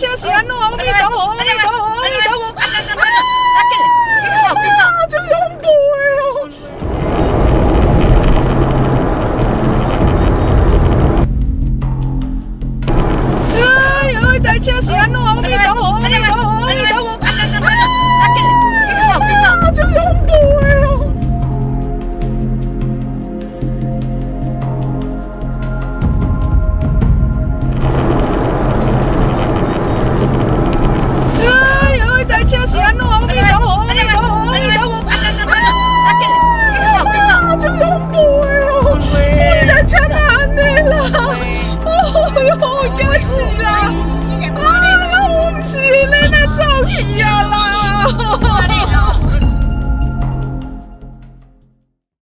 车是安怎？阿弥陀佛，阿弥哎呦！我又是了。